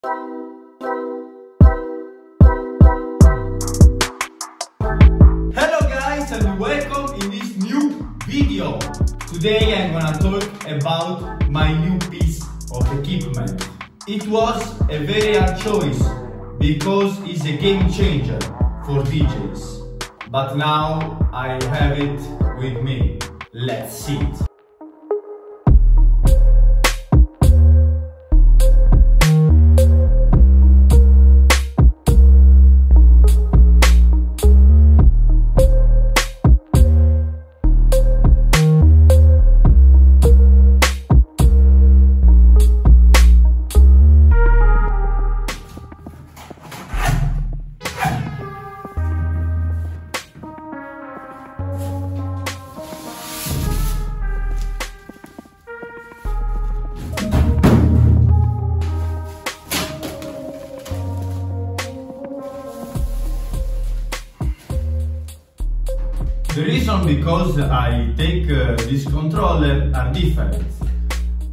Hello guys and welcome in this new video. Today I'm gonna talk about my new piece of equipment. It was a very hard choice because it's a game changer for DJs. But now I have it with me. Let's see it. The reason because I take uh, this controller are different.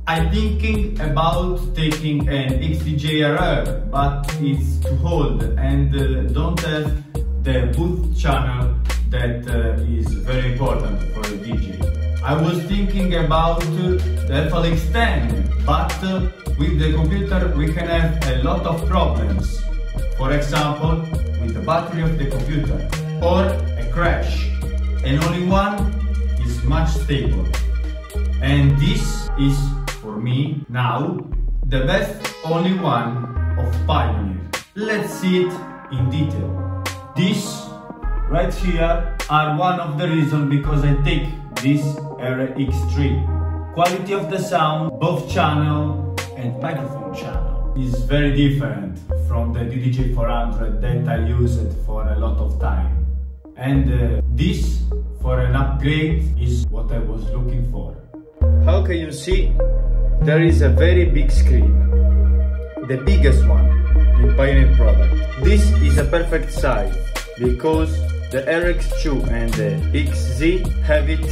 I'm thinking about taking an XDJ-RR, but it's too old and uh, don't have the booth channel that uh, is very important for a DJ. I was thinking about uh, the FLX10, but uh, with the computer we can have a lot of problems. For example, with the battery of the computer or a crash and only one is much stable. And this is, for me, now, the best only one of Pioneer. Let's see it in detail. This right here are one of the reasons because I take this RX3. Quality of the sound, booth channel and microphone channel is very different from the DDJ 400 that I used for a lot of time. And uh, this for an upgrade is what I was looking for. How can you see? There is a very big screen. The biggest one in Pioneer product. This is a perfect size because the RX2 and the XZ have it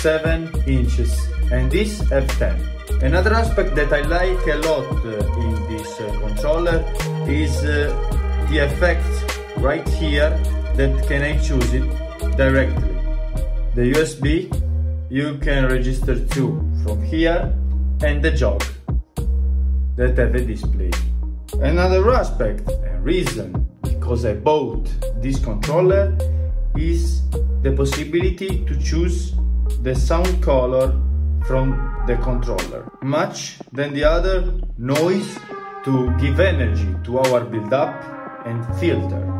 7 inches and this F10. Another aspect that I like a lot uh, in this uh, controller is uh, the effect right here that can I choose it directly. The USB you can register to from here and the jog that have a display. Another aspect and reason because I bought this controller is the possibility to choose the sound color from the controller much than the other noise to give energy to our build up and filter.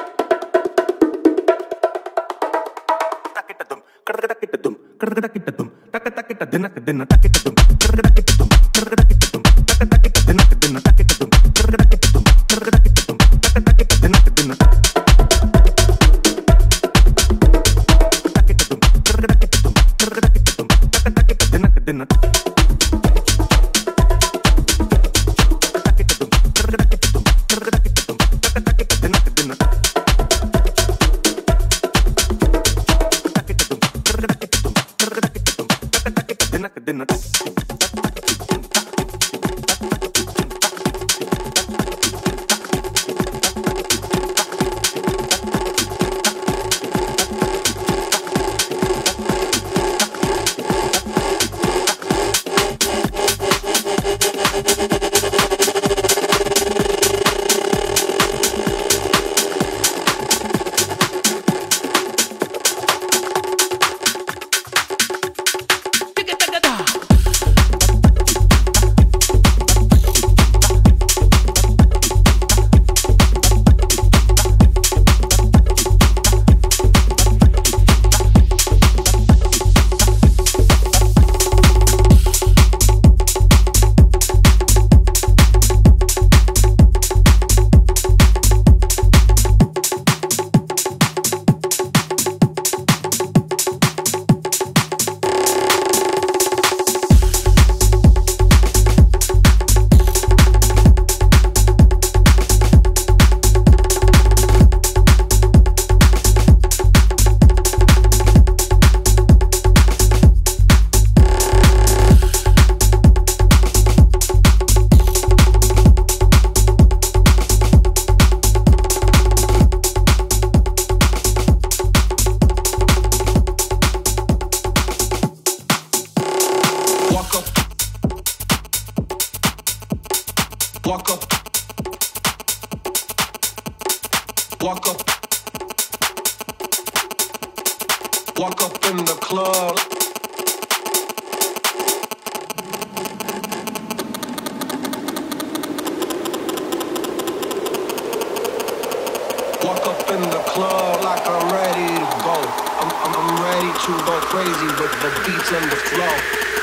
Takitatum, takitatum, takitatum, takitatum, takitatum, takitatum, dinner Walk up. Walk up. Walk up in the club. Walk up in the club like I'm ready to go. I'm, ready to go crazy with the beats and the flow.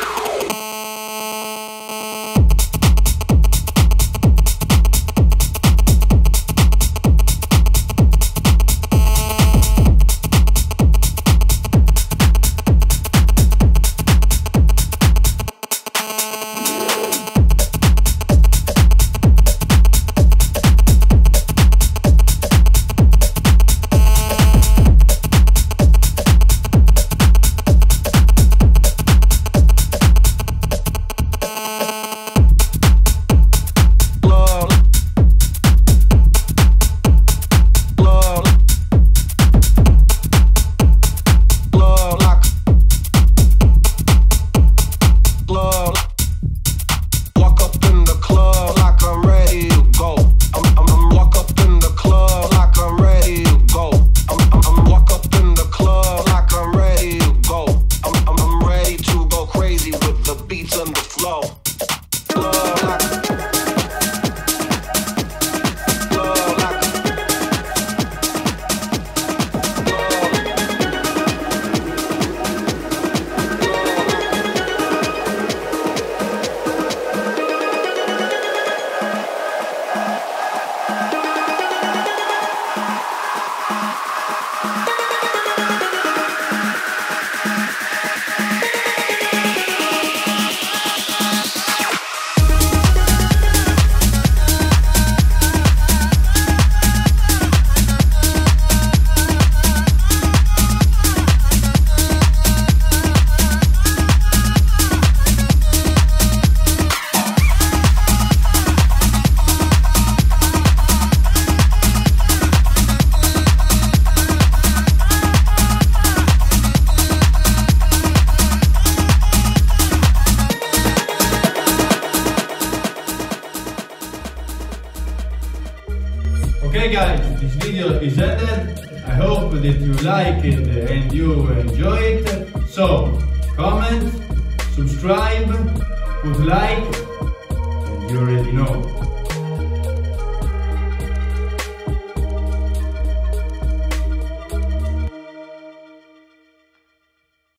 Video is ended. I hope that you like it and you enjoy it. So, comment, subscribe, put like, and you already know.